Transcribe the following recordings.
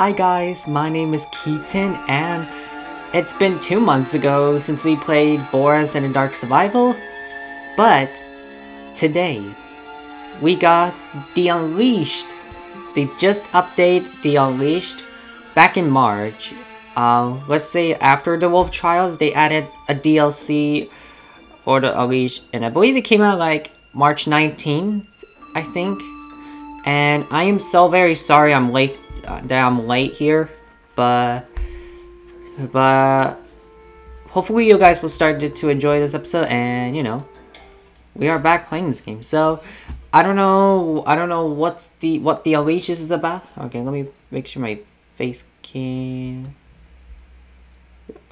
Hi guys, my name is Keaton and it's been two months ago since we played Boris in a Dark Survival, but today we got The Unleashed. They just update The Unleashed back in March. Uh, let's say after the Wolf Trials, they added a DLC for The Unleashed, and I believe it came out like March 19th, I think. And I am so very sorry I'm late that I'm late here, but but hopefully you guys will start to, enjoy this episode and you know we are back playing this game. So I don't know I don't know what's the what the Unleashed is about. Okay, let me make sure my face can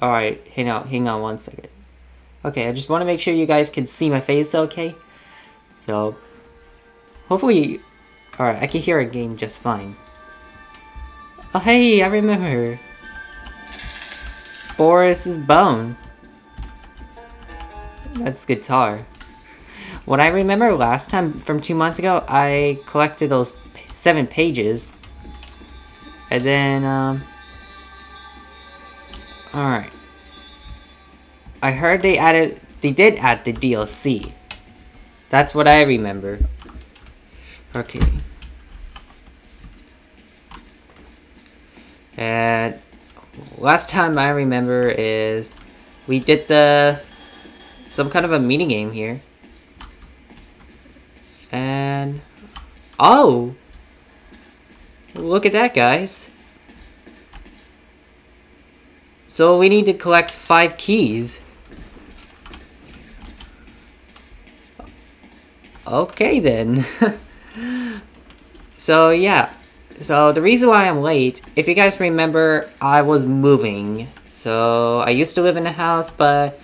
Alright, hang on hang on one second. Okay, I just want to make sure you guys can see my face okay. So hopefully Alright, I can hear a game just fine. Oh hey, I remember. Boris's bone. That's guitar. What I remember last time from two months ago, I collected those seven pages. And then, um... Alright. I heard they added, they did add the DLC. That's what I remember. Okay. And last time I remember is we did the some kind of a mini game here. And oh, look at that, guys. So we need to collect five keys. Okay then. so yeah, so the reason why I'm late, if you guys remember, I was moving. So I used to live in a house, but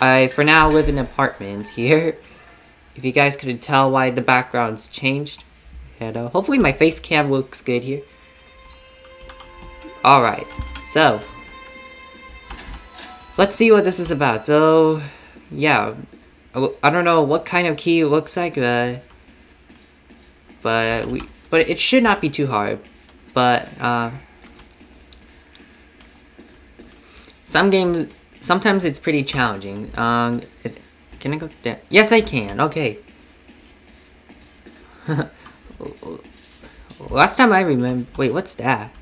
I for now live in an apartment here. If you guys couldn't tell why the background's changed. And uh, hopefully my face cam looks good here. Alright, so. Let's see what this is about. So, yeah. I don't know what kind of key it looks like, uh, but we but it should not be too hard. But uh, some games, sometimes it's pretty challenging. Um, is, can I go there? Yes, I can. Okay. Last time I remember, wait, what's that?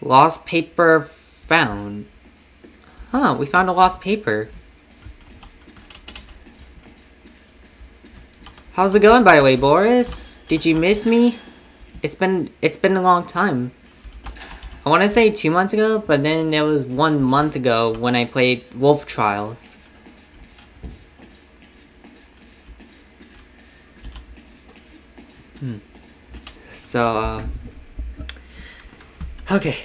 Lost paper found. Huh, we found a lost paper. How's it going, by the way, Boris? Did you miss me? It's been it's been a long time. I want to say two months ago, but then it was one month ago when I played Wolf Trials. Hmm. So, uh, okay.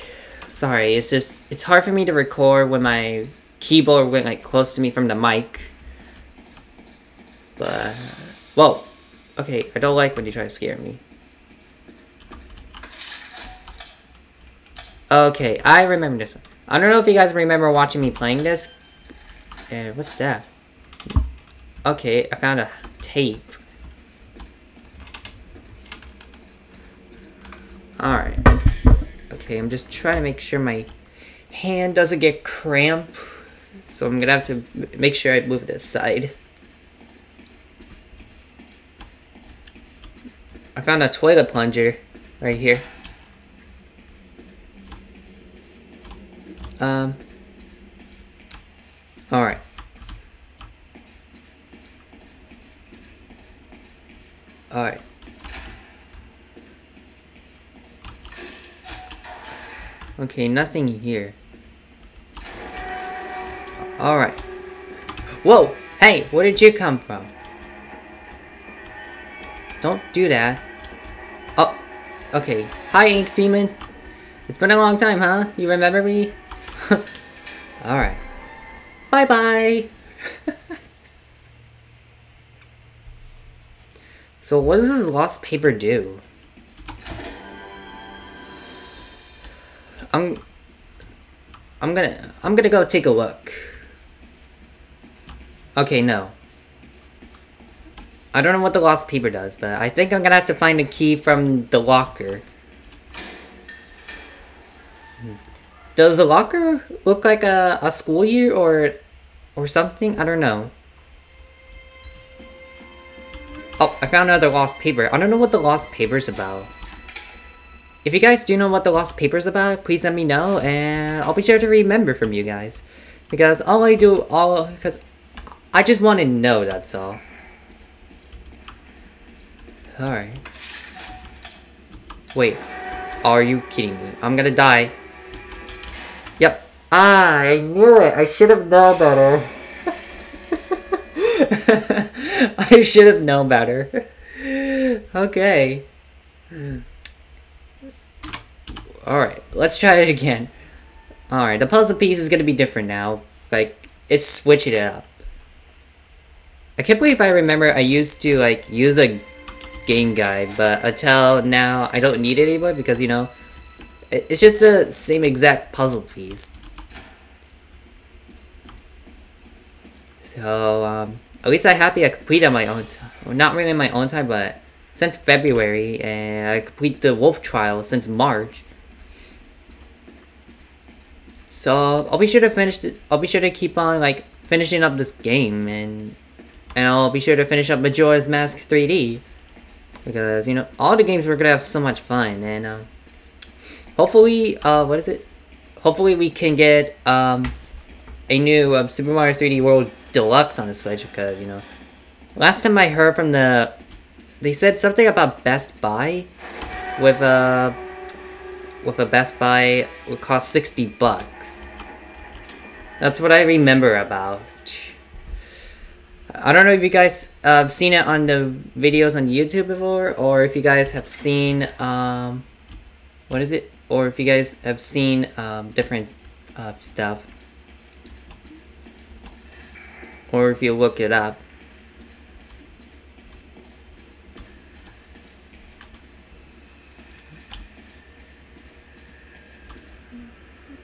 Sorry, it's just, it's hard for me to record when my keyboard went like close to me from the mic. But, whoa. Okay, I don't like when you try to scare me. Okay, I remember this one. I don't know if you guys remember watching me playing this. Uh, what's that? Okay, I found a tape. Alright. Okay, I'm just trying to make sure my hand doesn't get cramp. So I'm gonna have to make sure I move this aside. Found a toilet plunger right here. Um. Alright. Alright. Okay, nothing here. Alright. Whoa! Hey, where did you come from? Don't do that. Okay. Hi, Ink Demon. It's been a long time, huh? You remember me? Alright. Bye-bye! so what does this lost paper do? I'm... I'm gonna... I'm gonna go take a look. Okay, no. I don't know what the lost paper does, but I think I'm gonna have to find a key from the locker. Does the locker look like a, a school year or or something? I don't know. Oh, I found another lost paper. I don't know what the lost paper's about. If you guys do know what the lost paper's about, please let me know, and I'll be sure to remember from you guys. Because all I do, all, because I just want to know, that's all. Alright. Wait, are you kidding me? I'm gonna die. Yep. Ah, I knew it. I should have known better. I should have known better. okay. Alright, let's try it again. Alright, the puzzle piece is gonna be different now. Like, it's switching it up. I can't believe I remember I used to, like, use a game guide, but until now, I don't need it anymore because, you know, it's just the same exact puzzle piece. So, um, at least I'm happy I completed my own time. Well, not really my own time, but since February, and I complete the Wolf Trial since March. So, I'll be sure to finish it. I'll be sure to keep on, like, finishing up this game, and and I'll be sure to finish up Majora's Mask 3D. Because, you know, all the games we're gonna have so much fun, and, um, hopefully, uh, what is it? Hopefully we can get, um, a new um, Super Mario 3D World Deluxe on the Switch, because, you know, last time I heard from the, they said something about Best Buy, with, a with a Best Buy would cost 60 bucks. That's what I remember about. I don't know if you guys have seen it on the videos on YouTube before, or if you guys have seen, um, what is it? Or if you guys have seen um, different uh, stuff. Or if you look it up.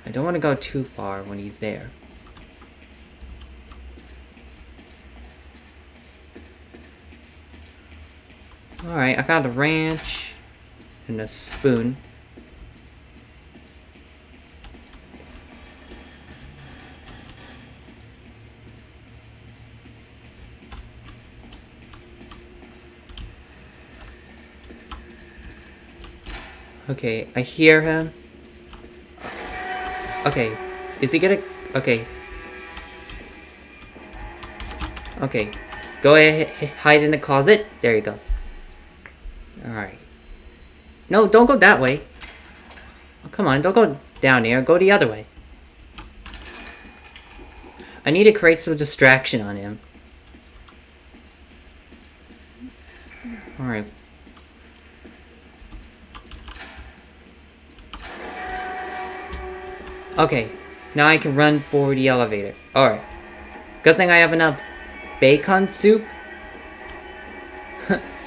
I don't want to go too far when he's there. Alright, I found a ranch and a spoon. Okay, I hear him. Okay, is he gonna... Okay. Okay, go ahead, hide in the closet. There you go. Alright. No, don't go that way. Oh, come on, don't go down here. Go the other way. I need to create some distraction on him. Alright. Okay, now I can run for the elevator. Alright. Good thing I have enough bacon soup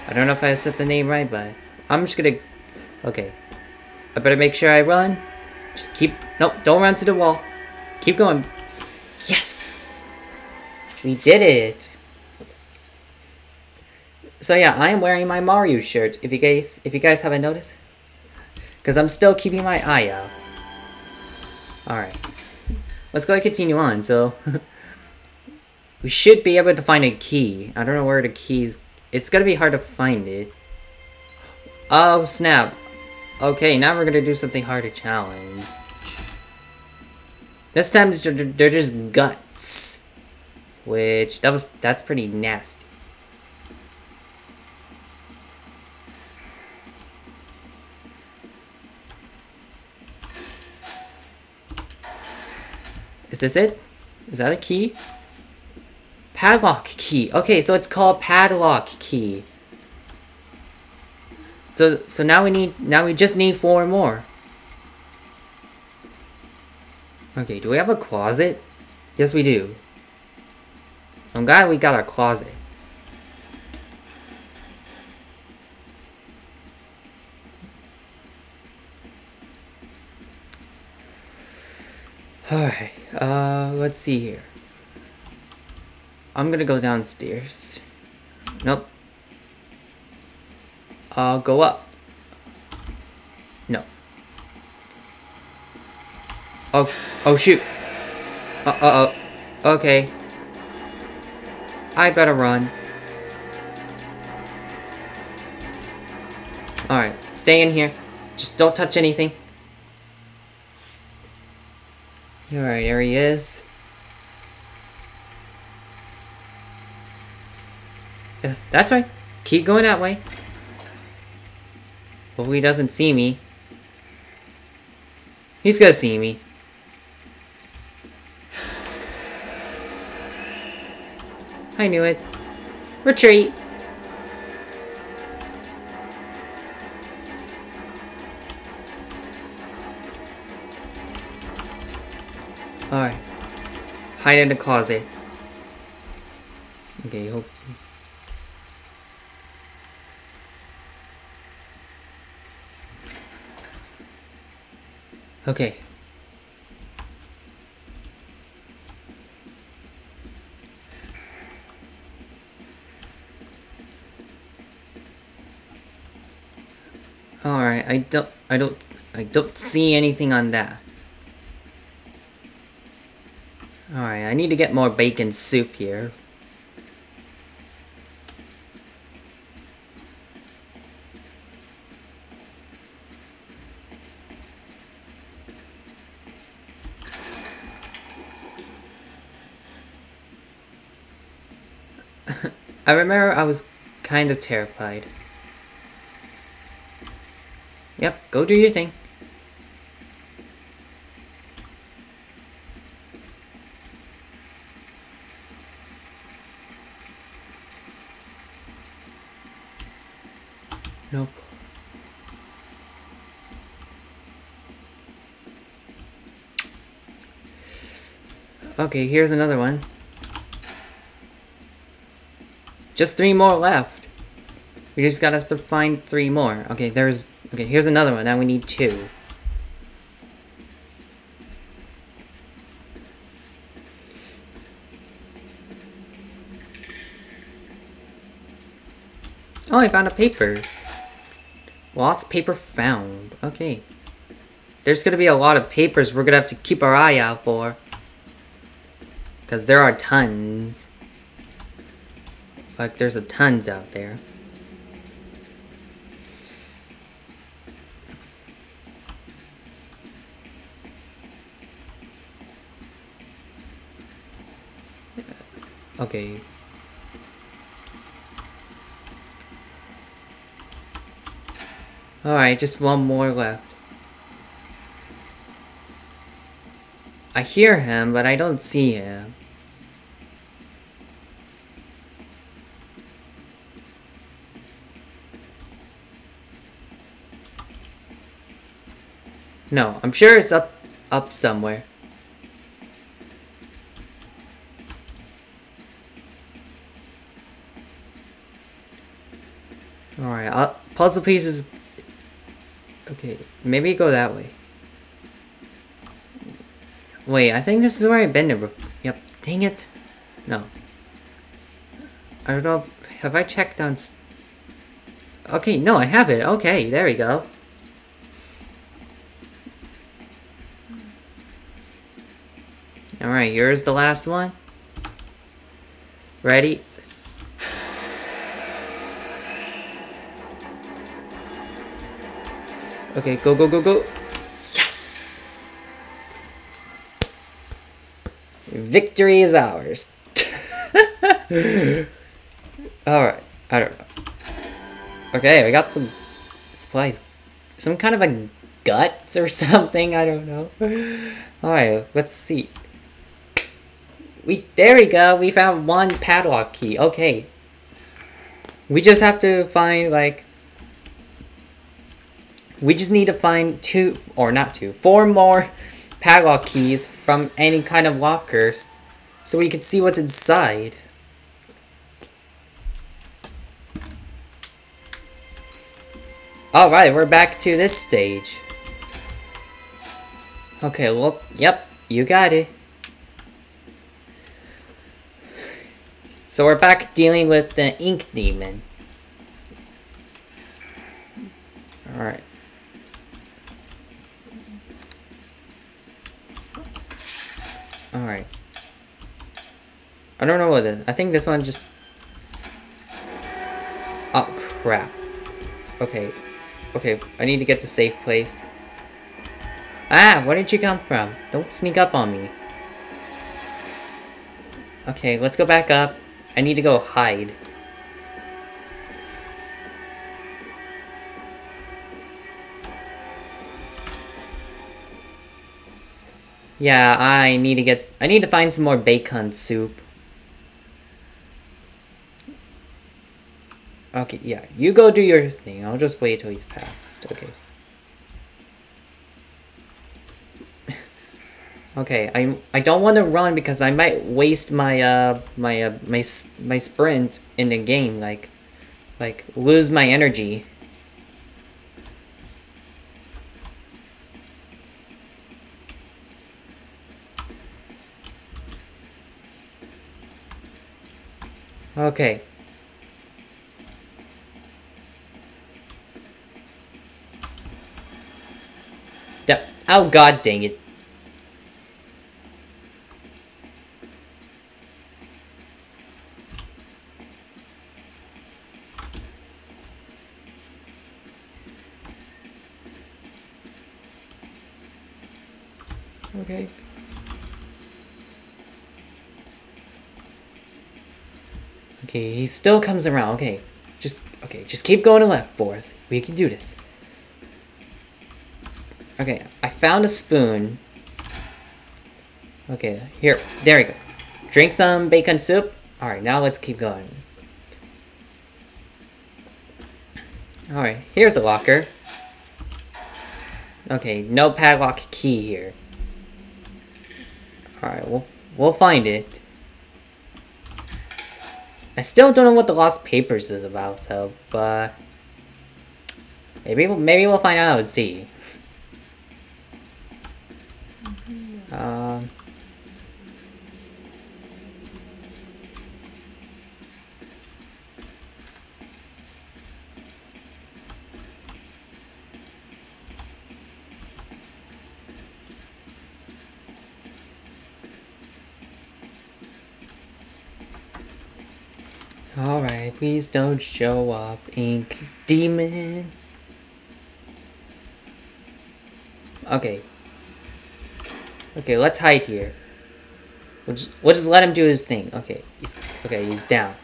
I don't know if I said the name right, but I'm just gonna... Okay. I better make sure I run. Just keep... Nope, don't run to the wall. Keep going. Yes! We did it! So yeah, I am wearing my Mario shirt, if you guys, if you guys haven't noticed. Because I'm still keeping my eye out. Alright. Let's go and continue on, so... we should be able to find a key. I don't know where the keys it's gonna be hard to find it. Oh, snap. Okay, now we're gonna do something hard to challenge. This time they're just guts. Which, that was, that's pretty nasty. Is this it? Is that a key? Padlock key. Okay, so it's called padlock key. So so now we need now we just need four more. Okay, do we have a closet? Yes, we do. I'm glad we got our closet. Alright, uh, let's see here. I'm gonna go downstairs. Nope. I'll go up. No. Oh, oh shoot. Uh, uh. Okay. I better run. Alright, stay in here. Just don't touch anything. Alright, there he is. Yeah, that's right. Keep going that way. Hopefully he doesn't see me. He's gonna see me. I knew it. Retreat! Alright. Hide in the closet. Okay, hope. Okay. Alright, I don't I don't I don't see anything on that. Alright, I need to get more bacon soup here. I remember I was kind of terrified. Yep, go do your thing. Nope. Okay, here's another one. Just three more left. We just gotta find three more. Okay, there's... Okay, here's another one. Now we need two. Oh, I found a paper. Lost paper found. Okay. There's gonna be a lot of papers we're gonna have to keep our eye out for. Because there are tons. Like, there's a tons out there. Okay. Alright, just one more left. I hear him, but I don't see him. No, I'm sure it's up up somewhere. Alright, uh, puzzle pieces. Okay, maybe go that way. Wait, I think this is where I've been there before. Yep, dang it. No. I don't know, if, have I checked on... Okay, no, I have it. Okay, there we go. Alright, here's the last one. Ready? Okay, go, go, go, go. Yes! Victory is ours. Alright, I don't know. Okay, we got some supplies. Some kind of a guts or something, I don't know. Alright, let's see. We there we go. We found one padlock key. Okay. We just have to find like we just need to find two or not two, four more padlock keys from any kind of lockers so we can see what's inside. Alright, we're back to this stage. Okay, well, yep, you got it. So we're back dealing with the ink demon. Alright. Alright. I don't know what it is. I think this one just... Oh, crap. Okay. Okay, I need to get to safe place. Ah, where did you come from? Don't sneak up on me. Okay, let's go back up. I need to go hide. Yeah, I need to get- I need to find some more bacon soup. Okay, yeah, you go do your thing. I'll just wait till he's passed. Okay. Okay, I'm. I don't want to run because I might waste my uh my uh my my sprint in the game like like lose my energy. Okay. Yep. Oh god dang it. Okay. Okay, he still comes around. Okay, just okay, just keep going to left, Boris. We can do this. Okay, I found a spoon. Okay, here, there we go. Drink some bacon soup. Alright, now let's keep going. Alright, here's a locker. Okay, no padlock key here. Alright, we'll, we'll find it. I still don't know what the lost papers is about, so, but... Maybe, maybe we'll find out and see. Um... Alright, please don't show up, Ink Demon. Okay. Okay, let's hide here. We'll just, we'll just let him do his thing. Okay, he's, okay, he's down.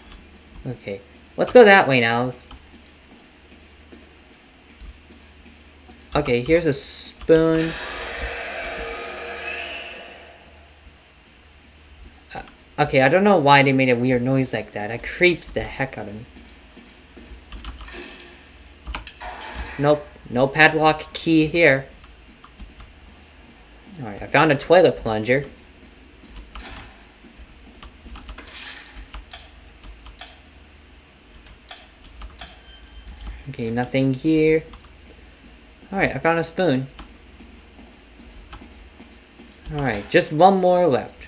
Okay, let's go that way now. Okay, here's a spoon. Okay, I don't know why they made a weird noise like that. That creeps the heck out of me. Nope, no padlock key here. Alright, I found a toilet plunger. Okay, nothing here. Alright, I found a spoon. Alright, just one more left.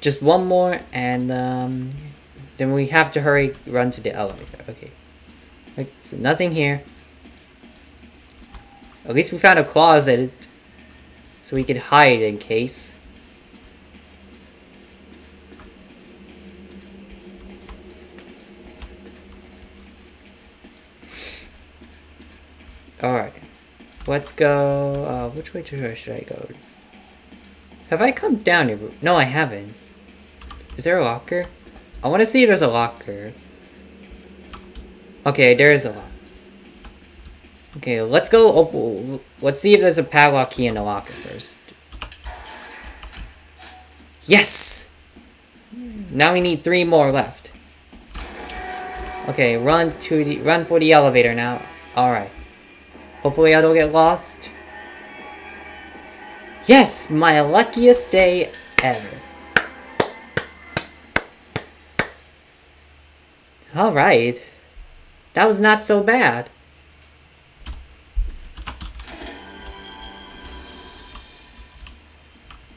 Just one more, and um, then we have to hurry, run to the elevator. Okay. So nothing here. At least we found a closet, so we could hide in case. Alright. Let's go... Uh, which way to her should I go? Have I come down here? No, I haven't. Is there a locker? I want to see if there's a locker. Okay, there is a locker. Okay, let's go. Oh, let's see if there's a padlock key in the locker first. Yes! Now we need three more left. Okay, run to the run for the elevator now. All right. Hopefully I don't get lost. Yes, my luckiest day ever. Alright. That was not so bad.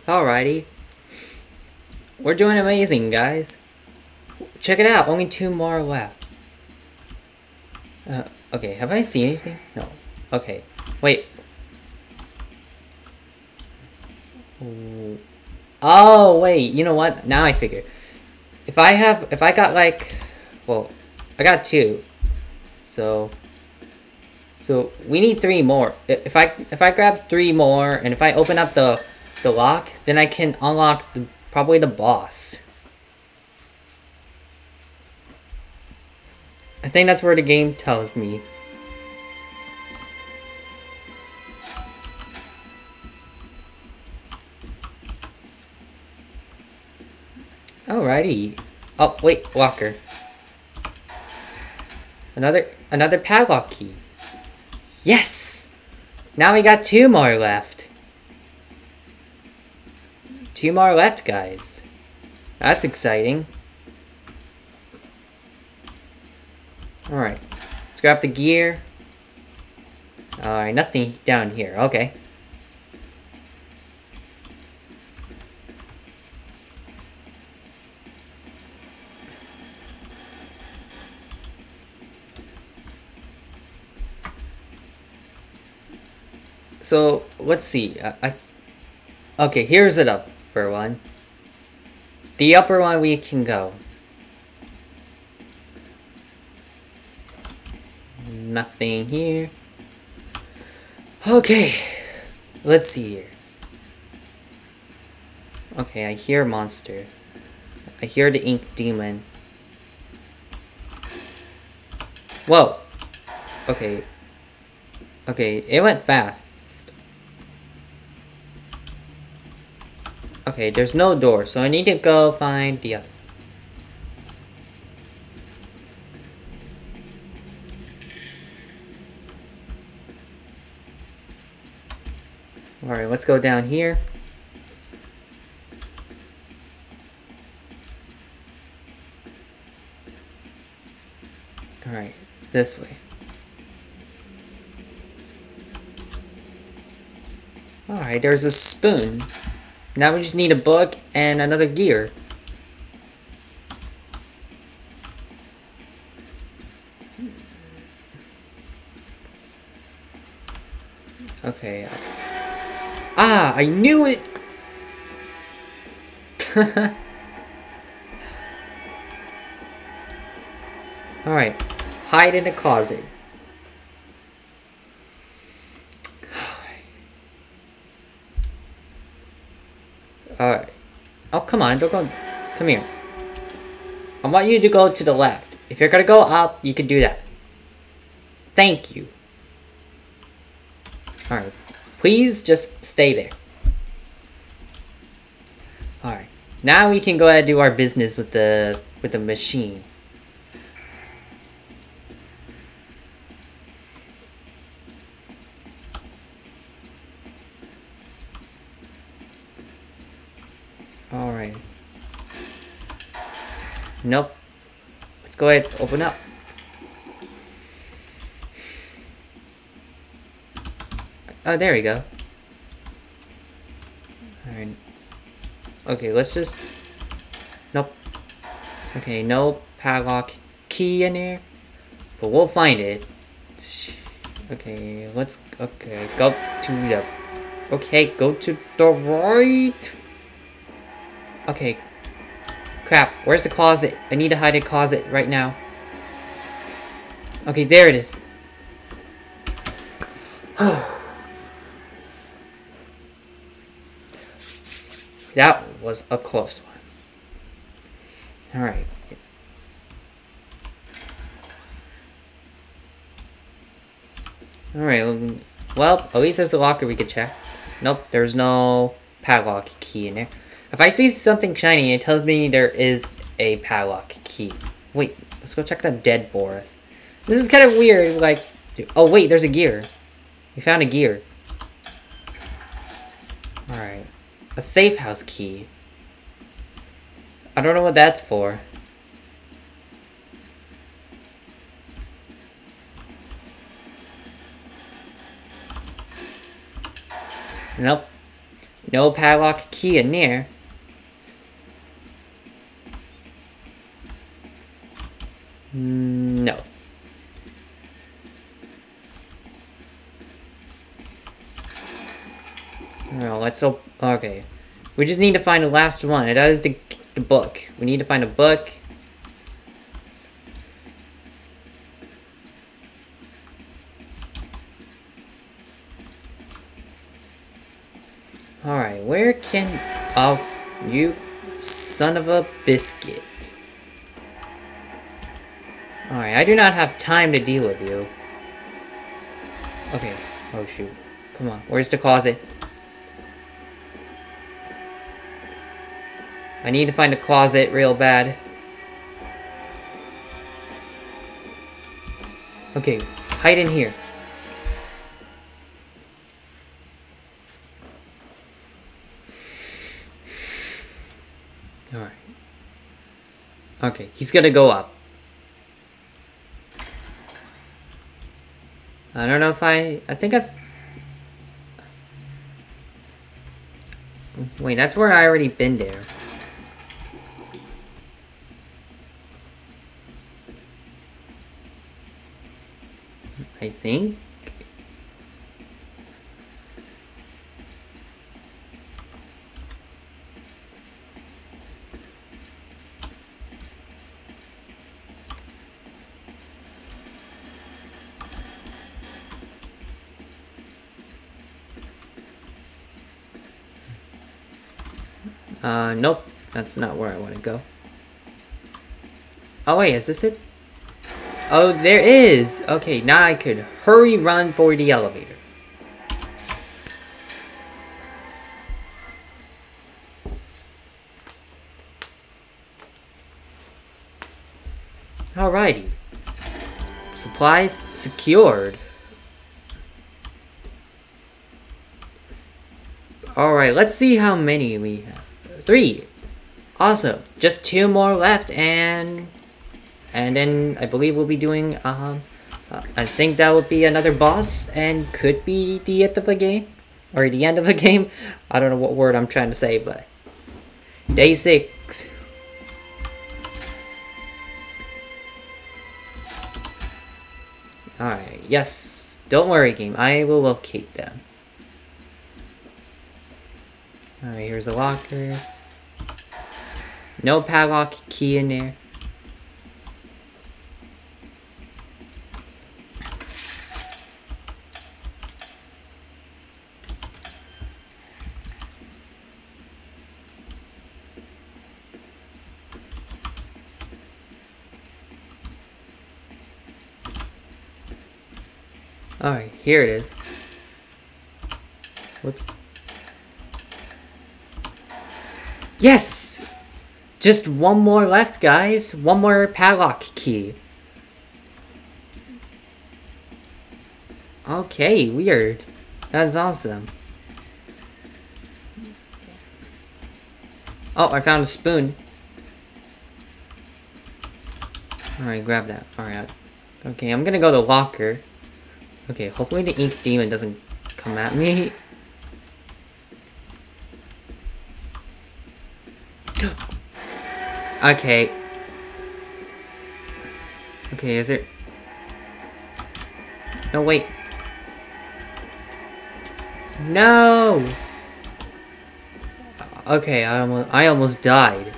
Alrighty. We're doing amazing, guys. Check it out, only two more left. Uh, okay, have I seen anything? No. Okay, wait. Oh, wait, you know what? Now I figure. If I have, if I got like, well, I got two. So, so we need three more. If I, if I grab three more, and if I open up the, the lock, then I can unlock the, probably the boss. I think that's where the game tells me. Alrighty. Oh, wait, Walker. Another, another padlock key. Yes! Now we got two more left. Two more left, guys. That's exciting. Alright. Let's grab the gear. Alright, nothing down here. Okay. So, let's see. I, okay, here's it upper one. The upper one we can go. Nothing here. Okay, let's see here. Okay, I hear monster. I hear the ink demon. Whoa! Okay. Okay, it went fast. Okay, there's no door, so I need to go find the other. Alright, let's go down here. Alright, this way. Alright, there's a spoon. Now we just need a book and another gear. Okay. Ah, I knew it! Alright. Hide in a closet. Alright. Oh, come on, don't go. Come here. I want you to go to the left. If you're gonna go up, you can do that. Thank you. Alright. Please just stay there. Alright. Now we can go ahead and do our business with the with the machine. Alright. Nope. Let's go ahead, open up. Oh, there we go. Alright. Okay, let's just... Nope. Okay, no padlock key in there. But we'll find it. Okay, let's... Okay, go to the... Okay, go to the right. Okay. Crap, where's the closet? I need to hide a closet right now. Okay, there it is. that was a close one. Alright. Alright, well, at least there's a locker we could check. Nope, there's no padlock key in there. If I see something shiny, it tells me there is a padlock key. Wait, let's go check the dead Boris. This is kind of weird, like... Oh, wait, there's a gear. We found a gear. Alright. A safe house key. I don't know what that's for. Nope. No padlock key in there. Mm, no. No, let's op- okay. We just need to find the last one. It is the, the book. We need to find a book. Alright, where can... Oh, you son of a biscuit. Alright, I do not have time to deal with you. Okay. Oh, shoot. Come on. Where's the closet? I need to find a closet real bad. Okay, hide in here. Alright. Okay, he's gonna go up. I don't know if I... I think I've... Wait, that's where I already been there. I think. Uh, nope. That's not where I want to go. Oh wait, is this it? Oh, there is! Okay, now I could hurry run for the elevator. Alrighty. Supplies secured. Alright, let's see how many we have. Three! Awesome. Just two more left and and then I believe we'll be doing, um, uh, I think that would be another boss and could be the end of a game. Or the end of a game. I don't know what word I'm trying to say, but... Day 6. Alright, yes. Don't worry, game. I will locate them. Alright, here's a locker. No padlock key in there. Alright, here it is. Whoops. Yes! Just one more left, guys. One more padlock key. Okay, weird. That's awesome. Oh, I found a spoon. Alright, grab that. Alright. Okay, I'm gonna go to locker. Okay, hopefully the ink demon doesn't come at me. okay. Okay, is it? No, wait. No! Okay, I almost, I almost died.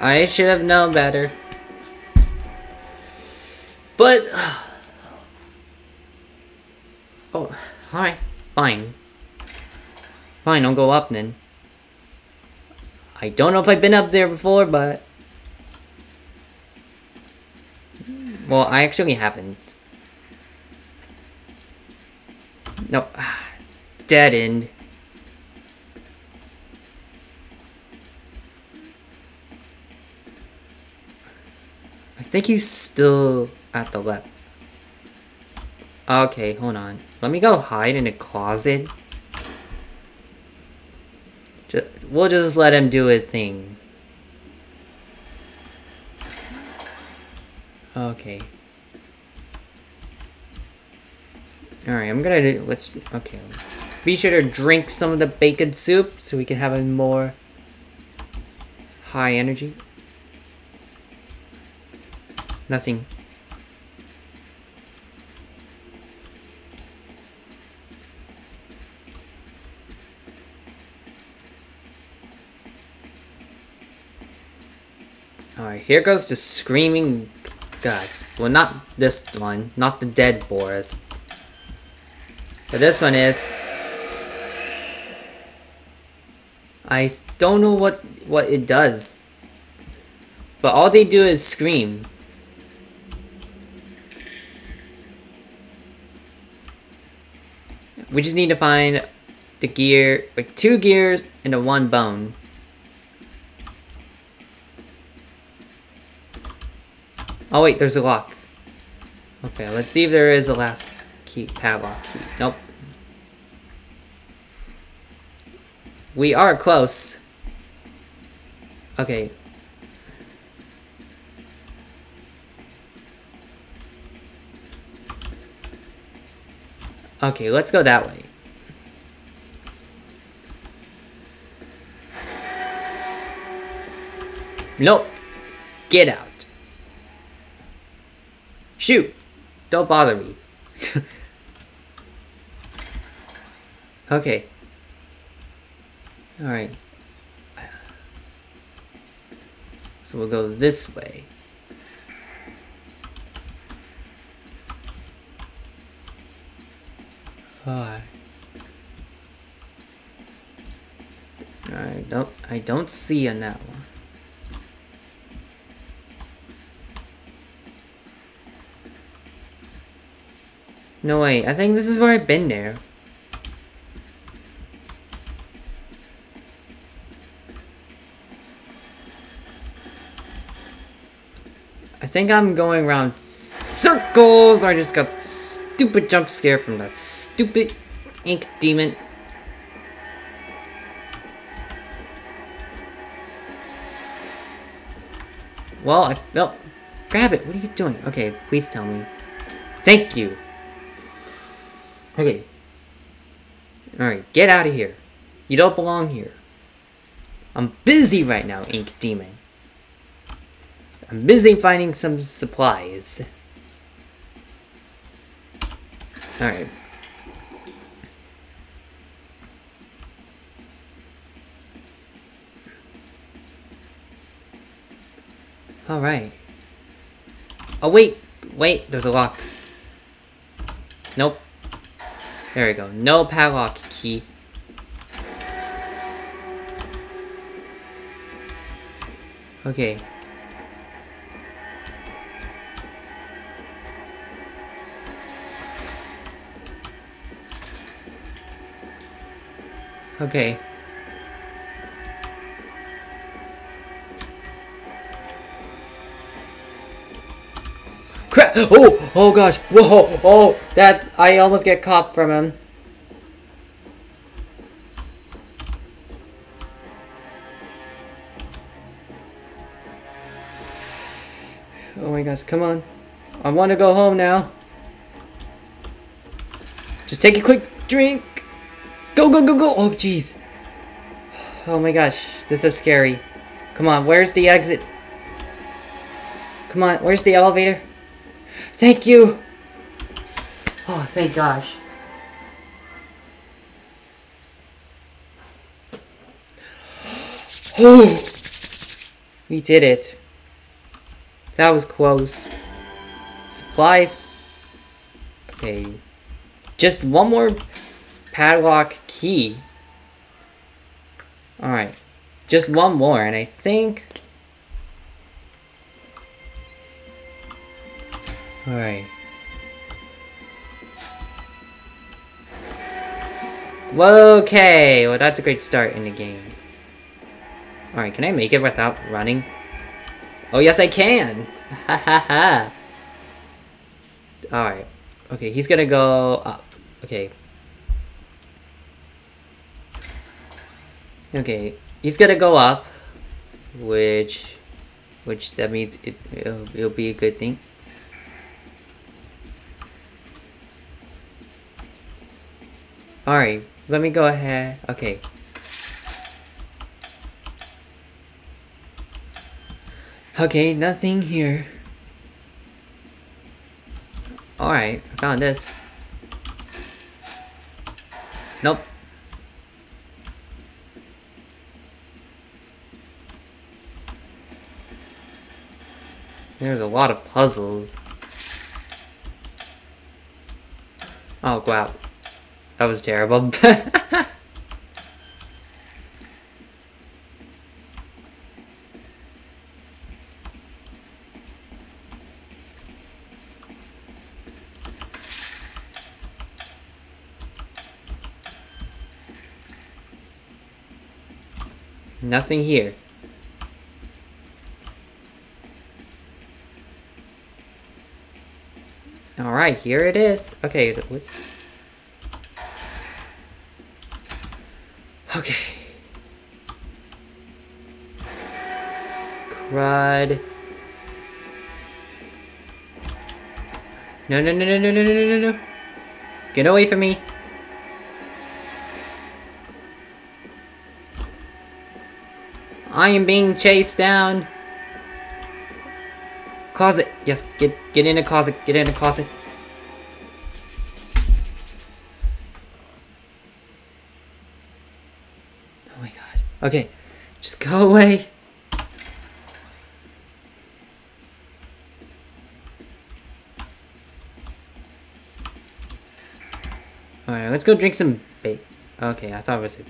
I should have known better. But... Oh, alright. Fine. Fine, I'll go up then. I don't know if I've been up there before, but... Well, I actually haven't. Nope. Dead end. I think he's still at the left. Okay, hold on. Let me go hide in a closet. Just, we'll just let him do his thing. Okay. Alright, I'm gonna do, let's, okay. Be sure to drink some of the bacon soup so we can have a more high energy. Nothing. Alright, here goes the screaming guts. Well, not this one. Not the dead Boris. But this one is... I don't know what, what it does. But all they do is scream. We just need to find the gear, like two gears and a one bone. Oh wait, there's a lock. Okay, let's see if there is a last key, padlock key. Nope. We are close. Okay. Okay, let's go that way. Nope. Get out. Shoot! Don't bother me. okay. Alright. So we'll go this way. Alright. Alright, don't I don't see on that No way, I think this is where I've been there. I think I'm going around circles. I just got stupid jump scare from that stupid ink demon. Well, I, no, grab it. What are you doing? Okay, please tell me. Thank you. Okay. Alright, get out of here. You don't belong here. I'm busy right now, Ink Demon. I'm busy finding some supplies. Alright. Alright. Oh, wait! Wait, there's a lock. Nope. There we go. No padlock key. Okay. Okay. Oh! Oh gosh! Whoa! Oh! That... I almost get caught from him. Oh my gosh, come on. I want to go home now. Just take a quick drink. Go, go, go, go! Oh, jeez. Oh my gosh, this is scary. Come on, where's the exit? Come on, where's the elevator? Thank you! Oh, thank gosh. Oh! We did it. That was close. Supplies. Okay. Just one more padlock key. Alright. Just one more, and I think... Alright. Okay, well that's a great start in the game. Alright, can I make it without running? Oh yes I can! Ha ha ha! Alright. Okay, he's gonna go up. Okay, Okay, he's gonna go up, which, which that means it it'll, it'll be a good thing. Alright, let me go ahead. Okay. Okay, nothing here. Alright, I found this. Nope, There's a lot of puzzles. Oh, wow. That was terrible. Nothing here. Alright, here it is. Okay, let's... Okay. Crud. No, no, no, no, no, no, no, no, no. Get away from me. I am being chased down. Closet. Yes, get get in a closet. Get in a closet. Oh my god. Okay. Just go away. Alright, let's go drink some bait. Okay, I thought it was a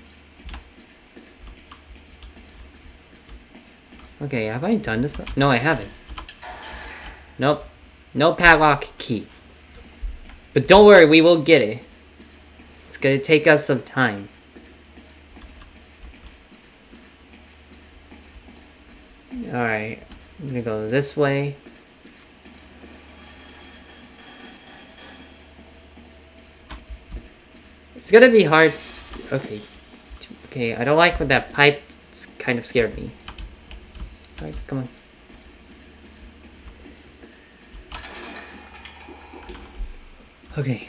Okay, have I done this? No, I haven't. Nope. No padlock key. But don't worry, we will get it. It's gonna take us some time. Alright, I'm gonna go this way. It's gonna be hard. Okay. Okay, I don't like when that pipe kind of scared me. Alright, come on. Okay.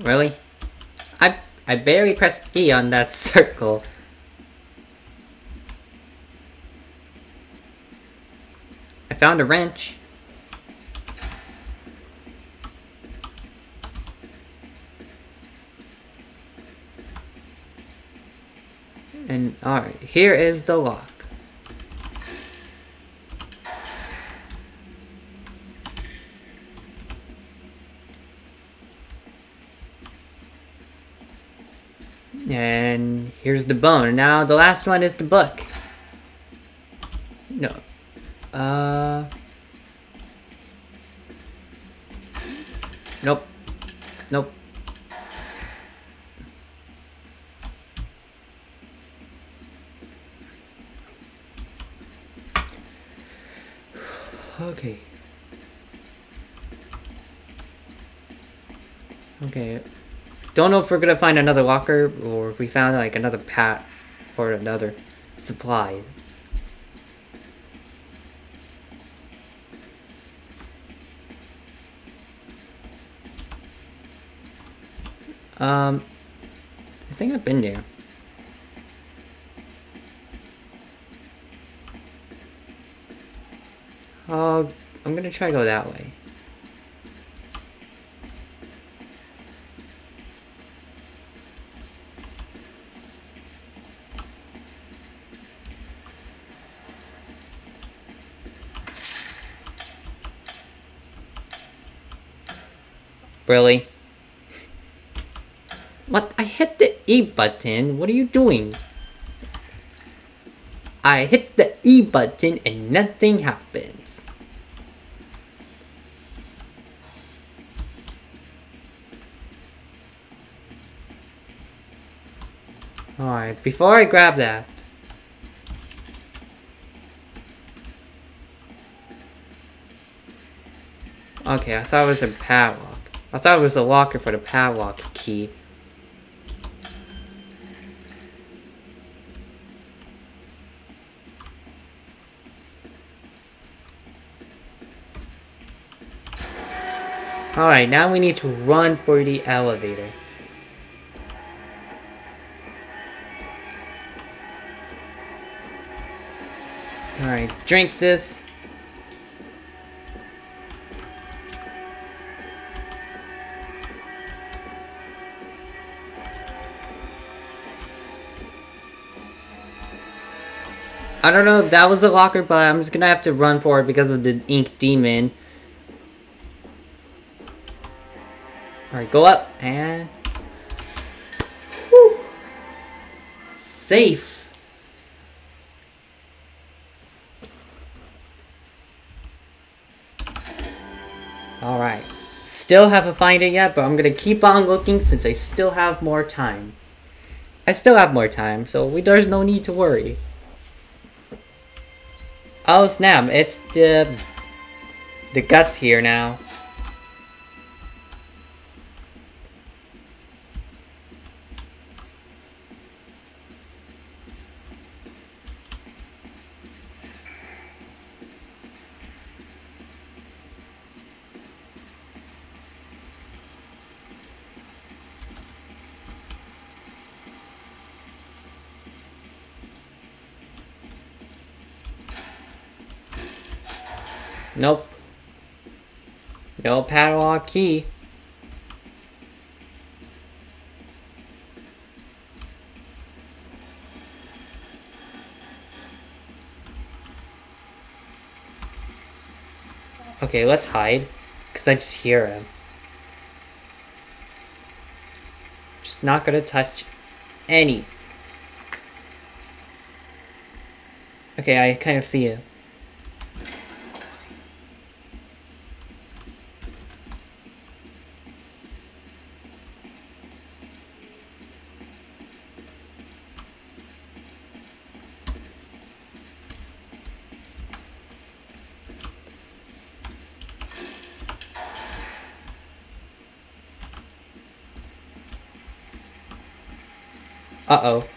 Really? I I barely pressed E on that circle. I found a wrench. And alright, here is the lock. And here's the bone. Now the last one is the book. No. Uh. Nope. Nope. Okay. Okay. Don't know if we're gonna find another locker or if we found like another pat or another supply. Um, I think I've been there. Oh, I'm gonna try to go that way. Really? What? I hit the E button. What are you doing? I hit the E button and nothing happens. Alright, before I grab that. Okay, I thought it was a padlock. I thought it was the locker for the padlock key. Alright, now we need to run for the elevator. Alright, drink this. I don't know if that was a locker, but I'm just gonna have to run for it because of the ink demon. Alright, go up and Whew. safe. Alright. Still haven't find it yet, but I'm gonna keep on looking since I still have more time. I still have more time, so we, there's no need to worry. Oh snap, it's the... The guts here now. Nope. Padlock key. Okay, let's hide. Because I just hear him. Just not gonna touch any. Okay, I kind of see it. Uh-oh.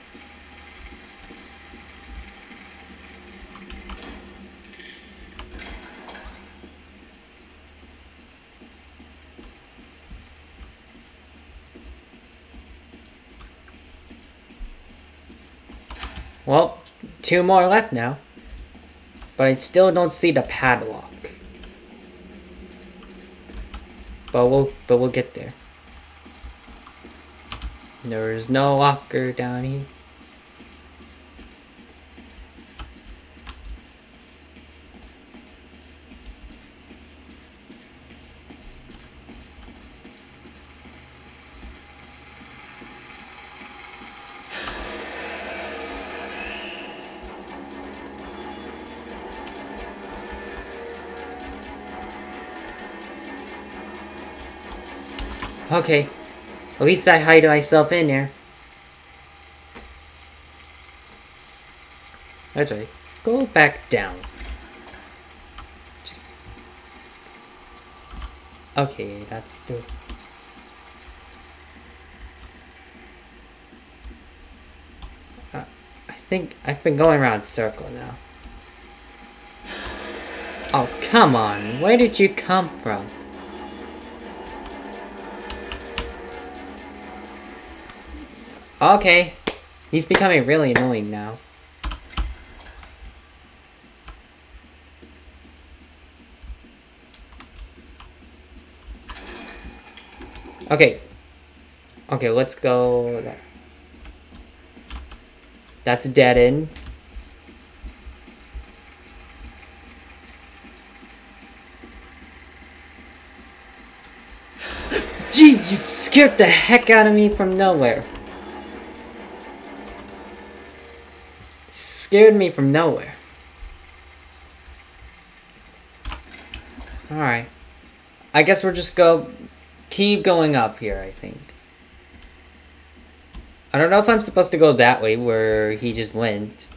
Well, two more left now. But I still don't see the padlock. But we'll but we'll get there. There's no locker down here. Okay. At least I hide myself in there. That's right. Go back down. Just... Okay, that's the... Uh, I think I've been going around circle now. Oh, come on. Where did you come from? Okay. He's becoming really annoying now. Okay. Okay, let's go. That's dead end. Jeez, you scared the heck out of me from nowhere. Scared me from nowhere. Alright. I guess we're just go keep going up here, I think. I don't know if I'm supposed to go that way where he just went.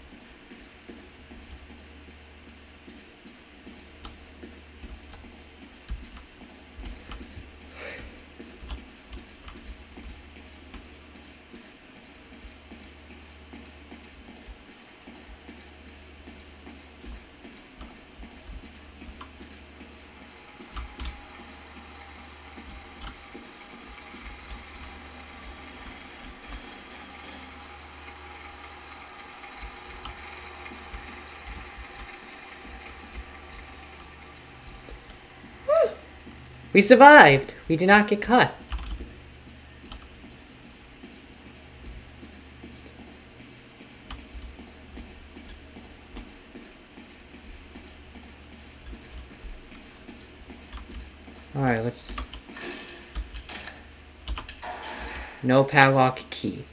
We survived! We did not get cut. Alright, let's... No padlock key.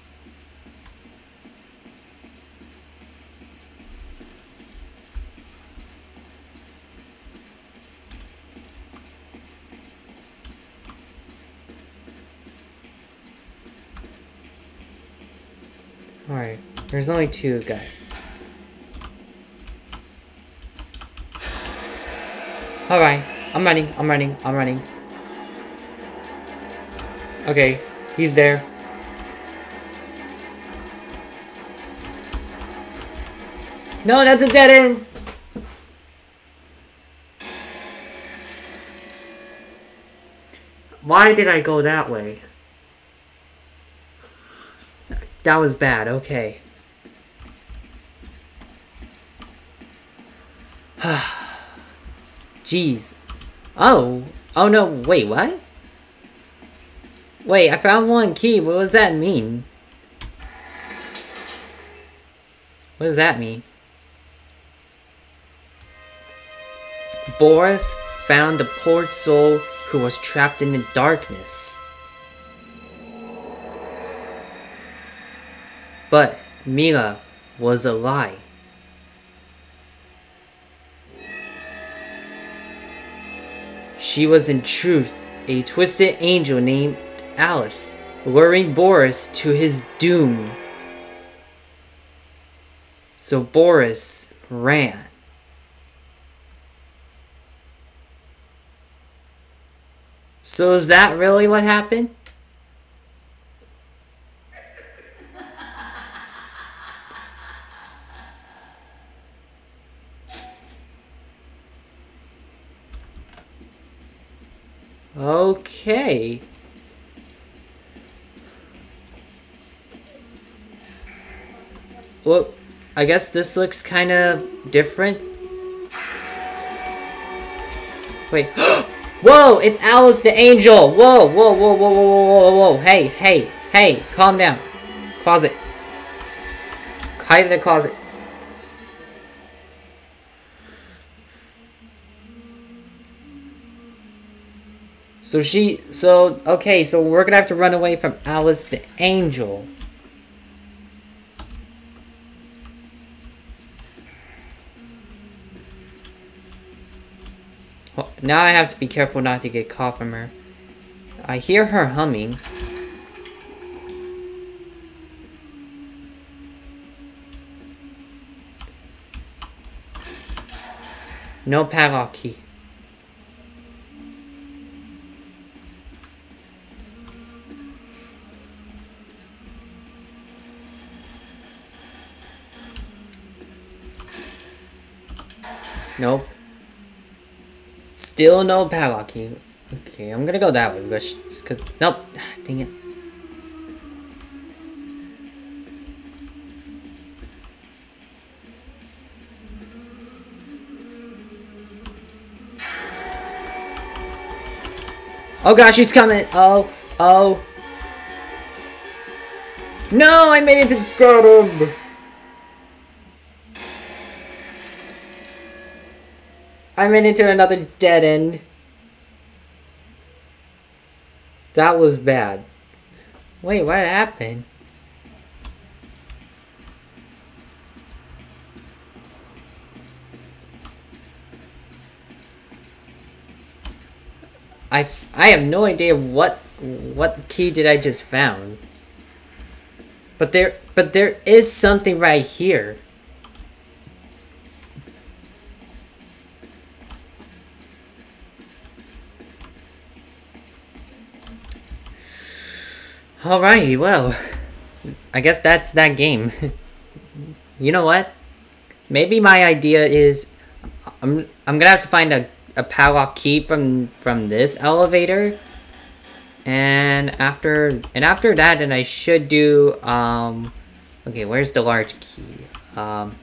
There's only two guys. Alright, I'm running, I'm running, I'm running. Okay, he's there. No, that's a dead end! Why did I go that way? That was bad, okay. Jeez. Oh. Oh no, wait, what? Wait, I found one key. What does that mean? What does that mean? Boris found the poor soul who was trapped in the darkness. But Mila was a lie. She was in truth a twisted angel named Alice, luring Boris to his doom. So Boris ran. So is that really what happened? Okay. Well, I guess this looks kind of different. Wait. whoa! It's Alice the Angel! Whoa, whoa, whoa, whoa, whoa, whoa, whoa, whoa. Hey, hey, hey, calm down. Closet. Hide in the closet. So she, so, okay, so we're gonna have to run away from Alice the Angel. Now I have to be careful not to get caught from her. I hear her humming. No padlock key. Nope. Still no padlock key. Okay, I'm gonna go that way because, cause, nope. Ah, dang it. Oh gosh, he's coming. Oh, oh. No, I made it to dead I went into another dead end. That was bad. Wait, what happened? I, I have no idea what what key did I just found. But there but there is something right here. Alrighty, well, I guess that's that game. you know what? Maybe my idea is I'm I'm gonna have to find a, a padlock key from from this elevator. And after and after that then I should do um okay, where's the large key? Um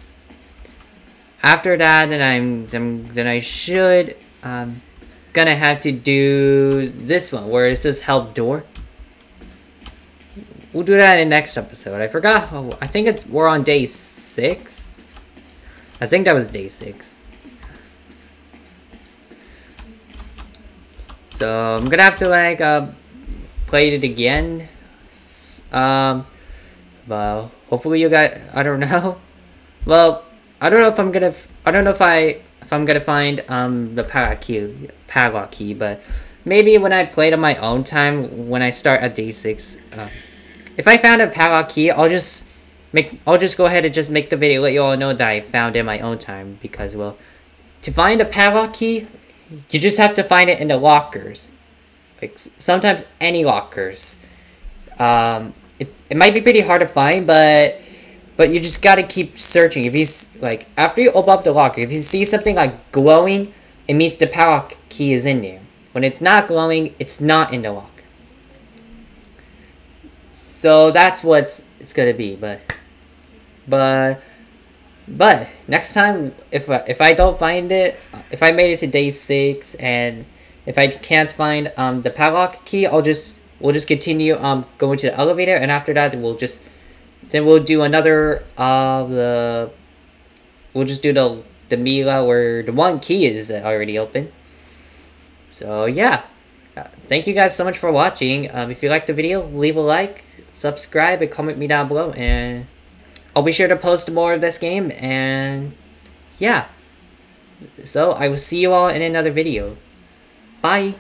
after that then I'm then, then I should um gonna have to do this one where it says help door. We'll do that in the next episode. I forgot. Oh, I think it's, we're on day six. I think that was day six. So I'm gonna have to like uh, play it again. Um, well, hopefully you got. I don't know. Well, I don't know if I'm gonna. I don't know if I if I'm gonna find um the padlock key, padlock key, but maybe when I play it on my own time, when I start at day six, uh, if I found a padlock key, I'll just make. I'll just go ahead and just make the video, let you all know that I found it in my own time because well, to find a padlock key, you just have to find it in the lockers, like sometimes any lockers. Um, it it might be pretty hard to find, but but you just gotta keep searching. If he's like after you open up the locker, if you see something like glowing, it means the padlock key is in there. When it's not glowing, it's not in the locker. So that's what it's gonna be. But but but next time, if if I don't find it, if I made it to day six and if I can't find um the padlock key, I'll just we'll just continue um going to the elevator, and after that we'll just then we'll do another uh the we'll just do the the Mila where the one key is already open. So yeah. Uh, thank you guys so much for watching. Um, if you liked the video, leave a like, subscribe, and comment me down below. And I'll be sure to post more of this game. And yeah. So I will see you all in another video. Bye.